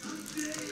Today